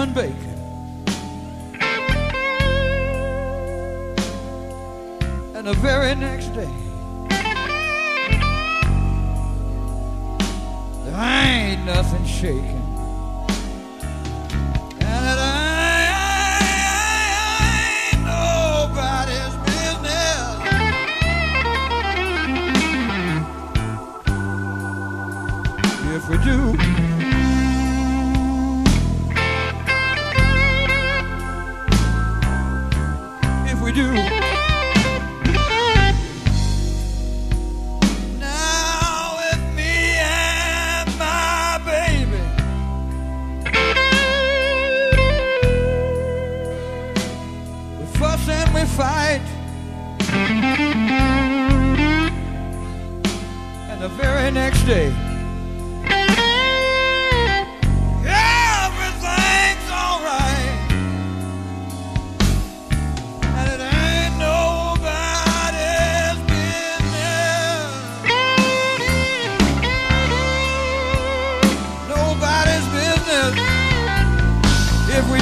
and bacon. And the very next day, there ain't nothing shaking. We do. Now with me and my baby. We fuss and we fight. And the very next day.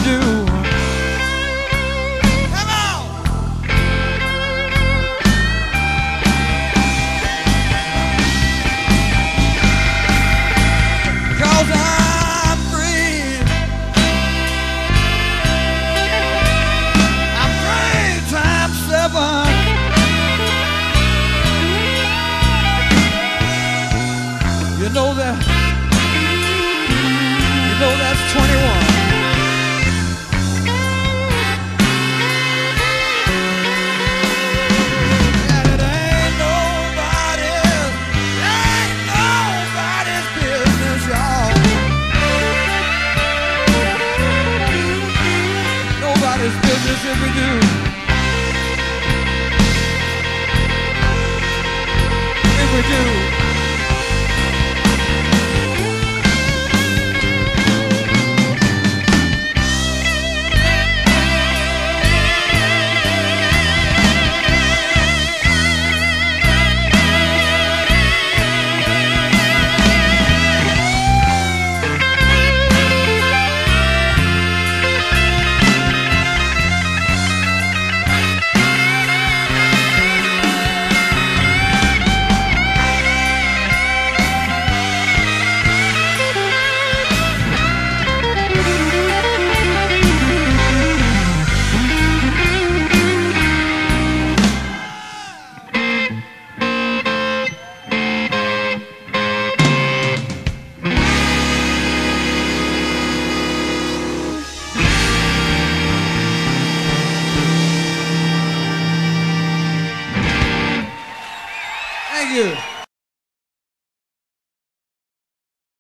Do. Come on! Cause I'm free. I'm free times seven. You know that. You know that's 21. you.